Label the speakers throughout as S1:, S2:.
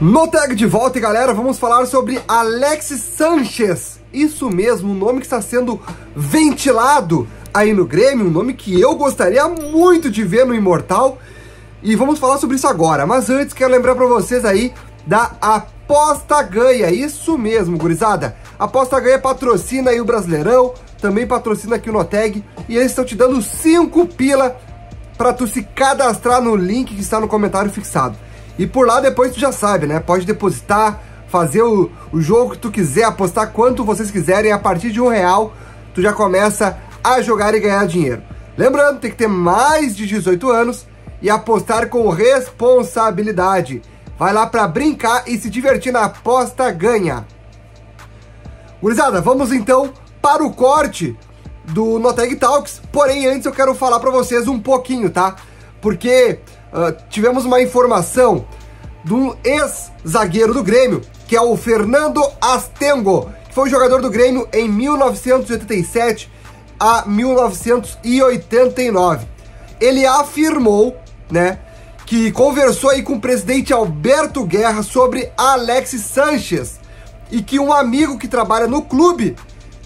S1: No tag de volta, galera, vamos falar sobre Alexis Sanchez. Isso mesmo, um nome que está sendo ventilado aí no Grêmio, um nome que eu gostaria muito de ver no Imortal. E vamos falar sobre isso agora. Mas antes, quero lembrar para vocês aí da Aposta Ganha. Isso mesmo, gurizada. Aposta Ganha patrocina aí o Brasileirão, também patrocina aqui o Noteg. E eles estão te dando 5 pila para tu se cadastrar no link que está no comentário fixado. E por lá depois tu já sabe, né? Pode depositar, fazer o, o jogo que tu quiser, apostar quanto vocês quiserem. A partir de um real, tu já começa a jogar e ganhar dinheiro. Lembrando, tem que ter mais de 18 anos e apostar com responsabilidade. Vai lá para brincar e se divertir na aposta ganha. Gurizada, vamos então para o corte do Noteg Talks. Porém, antes eu quero falar para vocês um pouquinho, tá? Porque uh, tivemos uma informação de um ex-zagueiro do Grêmio, que é o Fernando Astengo, que foi jogador do Grêmio em 1987 a 1989. Ele afirmou, né, que conversou aí com o presidente Alberto Guerra sobre Alexis Sanches e que um amigo que trabalha no clube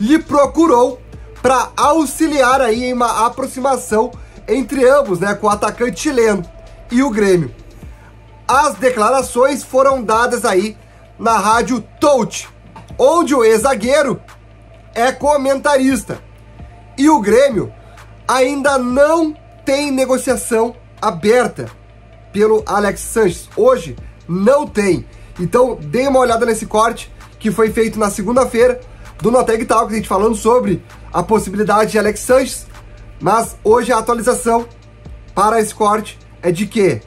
S1: lhe procurou para auxiliar aí em uma aproximação entre ambos, né, com o atacante chileno e o Grêmio. As declarações foram dadas aí na rádio Touch, onde o ex-zagueiro é comentarista. E o Grêmio ainda não tem negociação aberta pelo Alex Sanches. Hoje não tem. Então dê uma olhada nesse corte que foi feito na segunda-feira do Noteg Talk, a gente falando sobre a possibilidade de Alex Sanches. Mas hoje a atualização para esse corte é de que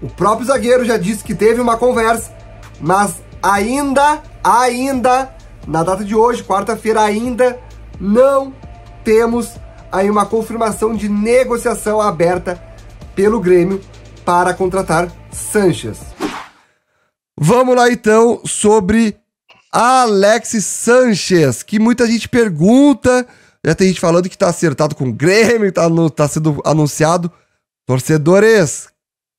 S1: o próprio zagueiro já disse que teve uma conversa, mas ainda, ainda, na data de hoje, quarta-feira, ainda não temos aí uma confirmação de negociação aberta pelo Grêmio para contratar Sanches. Vamos lá então sobre Alex Sanches, que muita gente pergunta, já tem gente falando que tá acertado com o Grêmio, tá, no, tá sendo anunciado. Torcedores,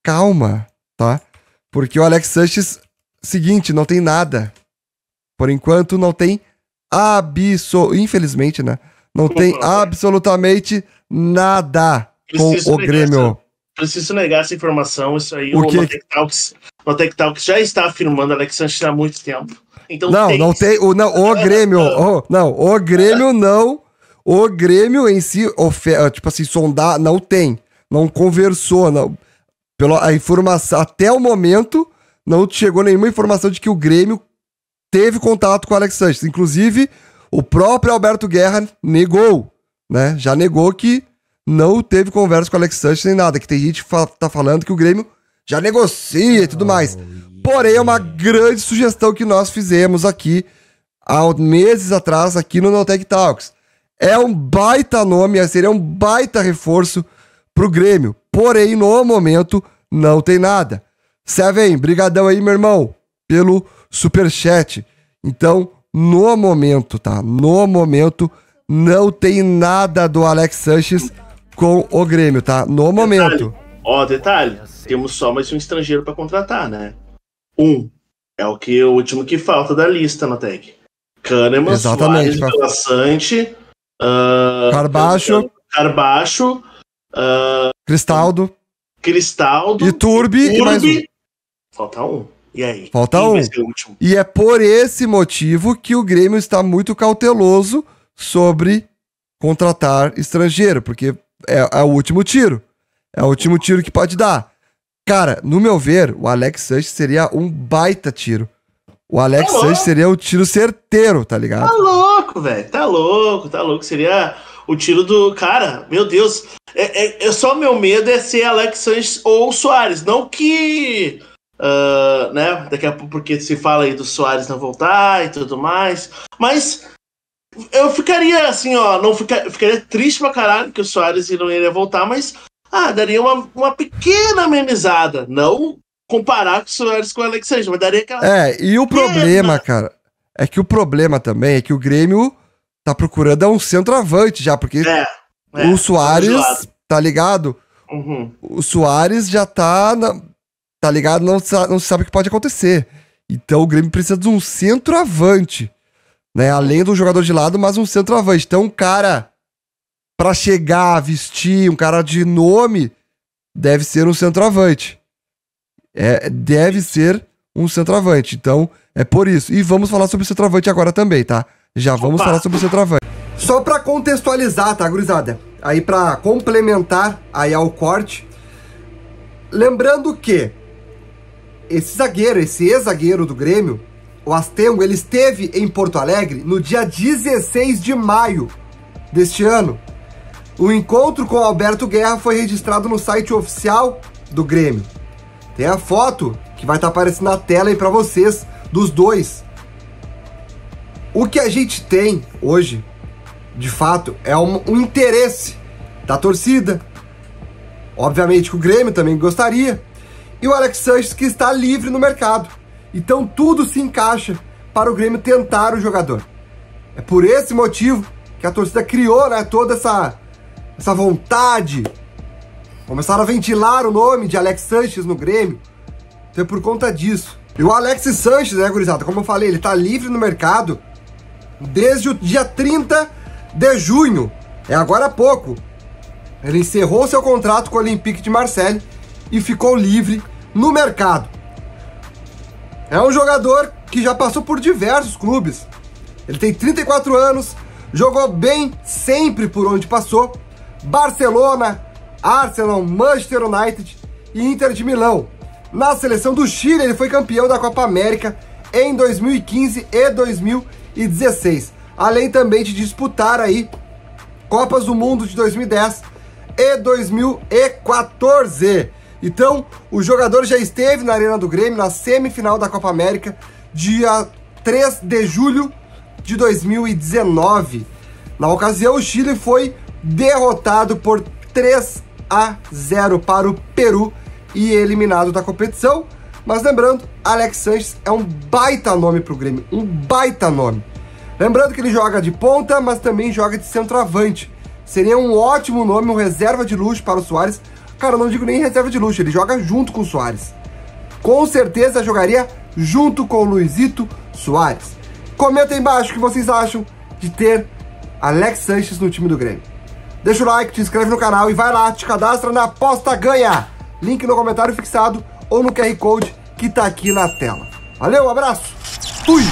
S1: calma, tá? Porque o Alex Sanches, seguinte, não tem nada. Por enquanto não tem absolutamente, infelizmente, né? Não tem absolutamente nada
S2: Preciso
S1: com o Grêmio.
S2: Essa, preciso negar essa informação. Isso aí
S1: o, o
S2: Notec Talks, Notec Talks já está afirmando Alex Sanches há muito tempo. Então
S1: não, tem não tem. O, não, o Grêmio. o, não, o Grêmio não. O Grêmio em si, tipo assim, sondar, não tem. Não conversou. Não, pela a informação, até o momento, não chegou nenhuma informação de que o Grêmio teve contato com o Alex Sanches. Inclusive, o próprio Alberto Guerra negou, né? Já negou que não teve conversa com o Alex Sanches nem nada. Que tem gente que fa tá falando que o Grêmio já negocia e tudo mais. Porém, é uma grande sugestão que nós fizemos aqui há meses atrás, aqui no Notec Talks. É um baita nome, seria um baita reforço pro Grêmio. Porém, no momento, não tem nada. Seven, brigadão aí, meu irmão, pelo superchat. Então, no momento, tá? No momento, não tem nada do Alex Sanches com o Grêmio, tá? No momento.
S2: Ó, detalhe, temos só mais um estrangeiro para contratar, né? Um. É o que o último que falta da lista na tag. Kahneman,
S1: Exatamente,
S2: Soares, pra... Sante, uh,
S1: Carbacho,
S2: Carbacho, uh,
S1: Cristaldo,
S2: Cristaldo,
S1: e Turbi, Turbi, e um.
S2: Falta um. E aí?
S1: Falta um. E é por esse motivo que o Grêmio está muito cauteloso sobre contratar estrangeiro, porque é, é o último tiro. É o último tiro que pode dar. Cara, no meu ver, o Alex Sanches seria um baita tiro. O Alex tá Sanches seria o tiro certeiro, tá ligado?
S2: Tá louco, velho. Tá louco, tá louco. Seria o tiro do. Cara, meu Deus. É, é, é só meu medo é ser Alex Sanches ou Soares. Não que. Uh, né? Daqui a pouco, porque se fala aí do Soares não voltar e tudo mais. Mas eu ficaria assim, ó. Não fica, ficaria triste pra caralho que o Soares não iria voltar, mas ah, daria uma, uma pequena amenizada. Não comparar com o Soares com o Alex Sanches, mas daria aquela.
S1: É, e o pequena... problema, cara, é que o problema também é que o Grêmio tá procurando um centroavante já, porque é, é, o Soares, tá ligado?
S2: Uhum.
S1: O Soares já tá. Na, tá ligado? Não, não sabe o que pode acontecer. Então o Grêmio precisa de um centroavante, né? Além do jogador de lado, mas um centroavante. Então um cara para chegar, vestir, um cara de nome, deve ser um centroavante. É, deve ser um centroavante. Então, é por isso. E vamos falar sobre o centroavante agora também, tá? Já vamos Opa. falar sobre o centroavante. Só para contextualizar, tá, gurizada? Aí para complementar aí ao corte, lembrando que esse zagueiro, esse ex-zagueiro do Grêmio, o Astengo, ele esteve em Porto Alegre no dia 16 de maio deste ano. O encontro com Alberto Guerra foi registrado no site oficial do Grêmio. Tem a foto que vai estar tá aparecendo na tela aí para vocês dos dois. O que a gente tem hoje, de fato, é um, um interesse da torcida. Obviamente que o Grêmio também gostaria. E o Alex Sanches que está livre no mercado. Então tudo se encaixa para o Grêmio tentar o jogador. É por esse motivo que a torcida criou né, toda essa, essa vontade. Começaram a ventilar o nome de Alex Sanches no Grêmio. Então é por conta disso. E o Alex Sanches, né, gurizada? Como eu falei, ele está livre no mercado desde o dia 30 de junho. É agora há pouco. Ele encerrou seu contrato com o Olympique de Marseille e ficou livre no mercado. É um jogador que já passou por diversos clubes. Ele tem 34 anos, jogou bem sempre por onde passou. Barcelona, Arsenal, Manchester United e Inter de Milão. Na seleção do Chile, ele foi campeão da Copa América em 2015 e 2016, além também de disputar aí Copas do Mundo de 2010 e 2014. Então, o jogador já esteve na Arena do Grêmio na semifinal da Copa América, dia 3 de julho de 2019. Na ocasião, o Chile foi derrotado por 3 a 0 para o Peru e eliminado da competição. Mas lembrando, Alex Sanches é um baita nome para o Grêmio, um baita nome. Lembrando que ele joga de ponta, mas também joga de centroavante. Seria um ótimo nome, um reserva de luxo para o Soares. Cara, eu não digo nem reserva de luxo, ele joga junto com o Soares. Com certeza jogaria junto com o Luizito Soares. Comenta aí embaixo o que vocês acham de ter Alex Sanches no time do Grêmio. Deixa o like, te inscreve no canal e vai lá, te cadastra na aposta ganha. Link no comentário fixado ou no QR Code que tá aqui na tela. Valeu, abraço, fui!